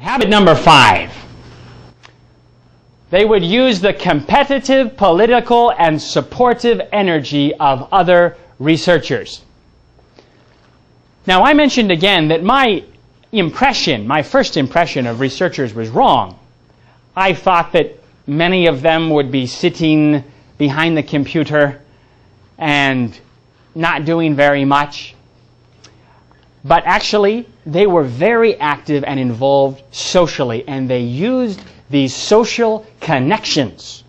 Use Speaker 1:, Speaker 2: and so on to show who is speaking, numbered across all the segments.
Speaker 1: Habit number five. They would use the competitive, political, and supportive energy of other researchers. Now, I mentioned again that my impression, my first impression of researchers was wrong. I thought that many of them would be sitting behind the computer and not doing very much. But actually, they were very active and involved socially, and they used these social connections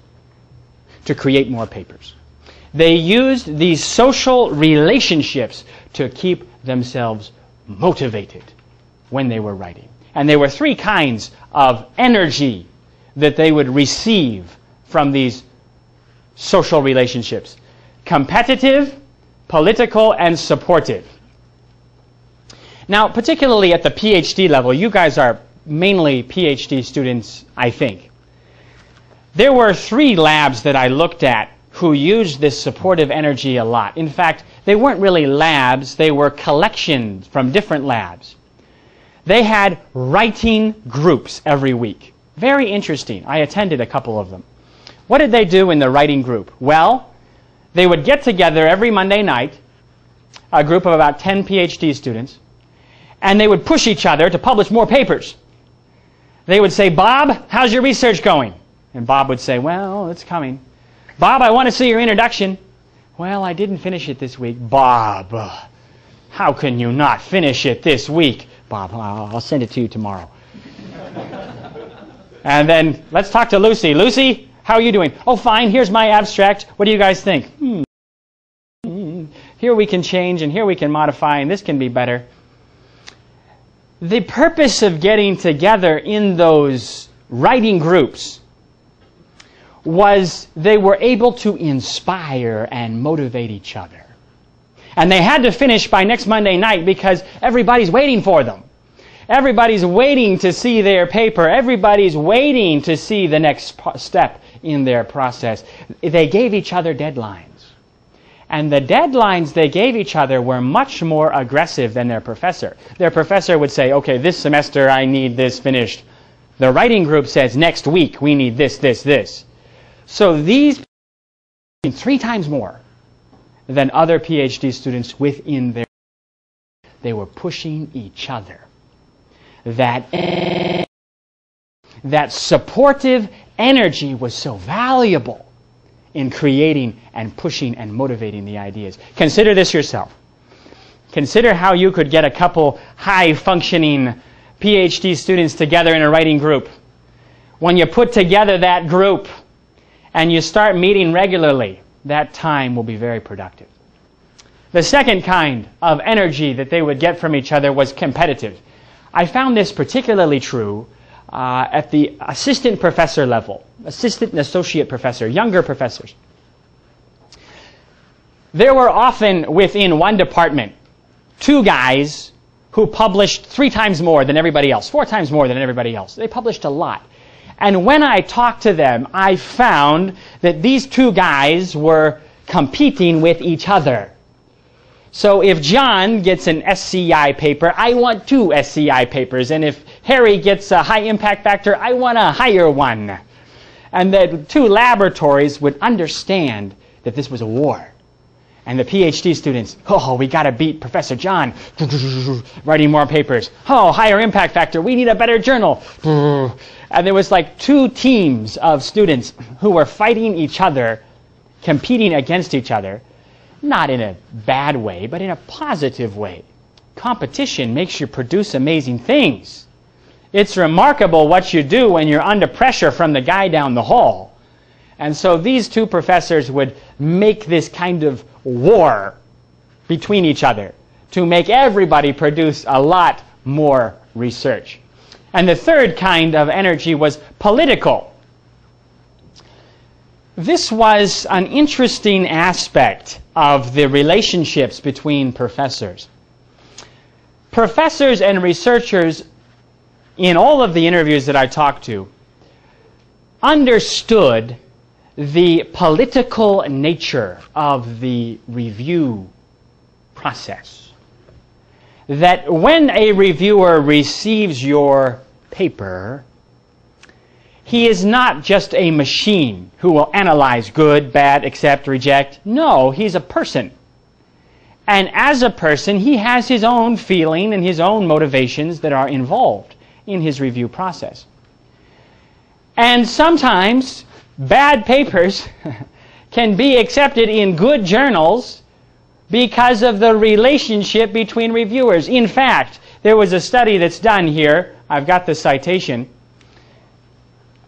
Speaker 1: to create more papers. They used these social relationships to keep themselves motivated when they were writing. And there were three kinds of energy that they would receive from these social relationships competitive, political, and supportive. Now, particularly at the PhD level, you guys are mainly PhD students, I think. There were three labs that I looked at who used this supportive energy a lot. In fact, they weren't really labs, they were collections from different labs. They had writing groups every week. Very interesting. I attended a couple of them. What did they do in the writing group? Well, they would get together every Monday night, a group of about 10 PhD students, and they would push each other to publish more papers. They would say, Bob, how's your research going? And Bob would say, Well, it's coming. Bob, I want to see your introduction. Well, I didn't finish it this week. Bob, how can you not finish it this week? Bob, I'll send it to you tomorrow. and then let's talk to Lucy. Lucy, how are you doing? Oh, fine. Here's my abstract. What do you guys think? Hmm. Here we can change, and here we can modify, and this can be better the purpose of getting together in those writing groups was they were able to inspire and motivate each other. And they had to finish by next Monday night because everybody's waiting for them. Everybody's waiting to see their paper. Everybody's waiting to see the next step in their process. They gave each other deadlines. And the deadlines they gave each other were much more aggressive than their professor. Their professor would say, okay, this semester I need this finished. The writing group says, next week we need this, this, this. So these three times more than other PhD students within their they were pushing each other. That that supportive energy was so valuable in creating and pushing and motivating the ideas. Consider this yourself. Consider how you could get a couple high functioning PhD students together in a writing group. When you put together that group and you start meeting regularly, that time will be very productive. The second kind of energy that they would get from each other was competitive. I found this particularly true uh, at the assistant professor level, assistant and associate professor, younger professors. There were often within one department two guys who published three times more than everybody else, four times more than everybody else. They published a lot. And when I talked to them, I found that these two guys were competing with each other. So if John gets an SCI paper, I want two SCI papers. And if Harry gets a high impact factor, I want a higher one. And the two laboratories would understand that this was a war. And the PhD students, oh, we got to beat Professor John, writing more papers. Oh, higher impact factor, we need a better journal. And there was like two teams of students who were fighting each other, competing against each other not in a bad way, but in a positive way. Competition makes you produce amazing things. It's remarkable what you do when you're under pressure from the guy down the hall. And so these two professors would make this kind of war between each other to make everybody produce a lot more research. And the third kind of energy was political. This was an interesting aspect of the relationships between professors. Professors and researchers, in all of the interviews that I talked to, understood the political nature of the review process. That when a reviewer receives your paper, he is not just a machine who will analyze good, bad, accept, reject. No, he's a person. And as a person, he has his own feeling and his own motivations that are involved in his review process. And sometimes bad papers can be accepted in good journals because of the relationship between reviewers. In fact, there was a study that's done here. I've got the citation.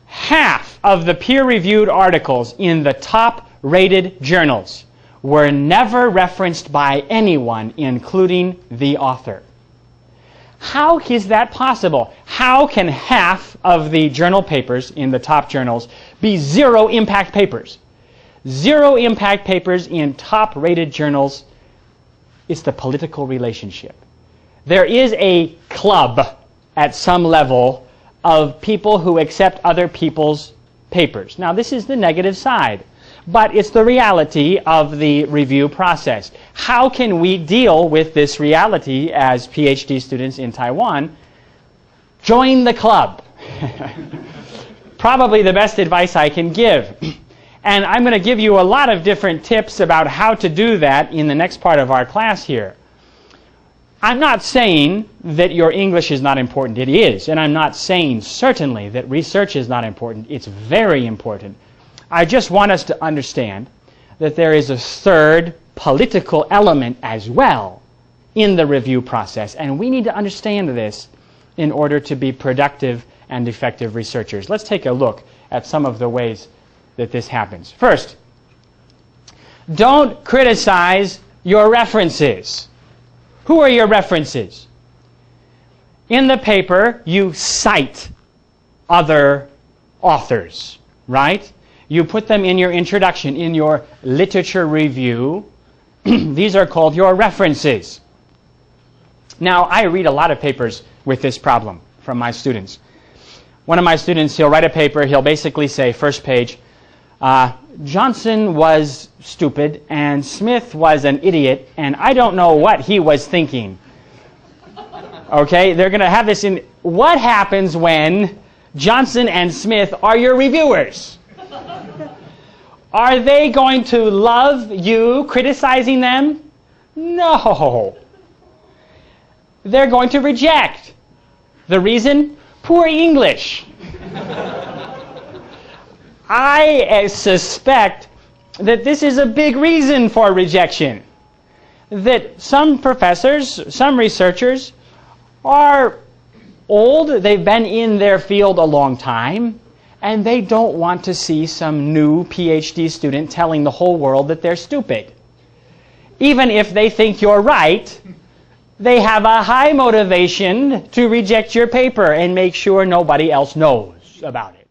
Speaker 1: Half of the peer reviewed articles in the top rated journals were never referenced by anyone, including the author. How is that possible? How can half of the journal papers in the top journals be zero impact papers? Zero impact papers in top rated journals. It's the political relationship. There is a club at some level of people who accept other people's papers. Now, this is the negative side but it's the reality of the review process. How can we deal with this reality as PhD students in Taiwan? Join the club. Probably the best advice I can give. And I'm going to give you a lot of different tips about how to do that in the next part of our class here. I'm not saying that your English is not important. It is. And I'm not saying certainly that research is not important. It's very important. I just want us to understand that there is a third political element as well in the review process. And we need to understand this in order to be productive and effective researchers. Let's take a look at some of the ways that this happens. First, don't criticize your references. Who are your references? In the paper, you cite other authors, right? You put them in your introduction, in your literature review. These are called your references. Now, I read a lot of papers with this problem from my students. One of my students, he'll write a paper, he'll basically say, first page, uh, Johnson was stupid and Smith was an idiot, and I don't know what he was thinking. Okay, they're going to have this in. What happens when Johnson and Smith are your reviewers? Are they going to love you criticizing them? No. They're going to reject. The reason? Poor English. I suspect that this is a big reason for rejection. That some professors, some researchers, are old, they've been in their field a long time, and they don't want to see some new PhD student telling the whole world that they're stupid. Even if they think you're right, they have a high motivation to reject your paper and make sure nobody else knows about it.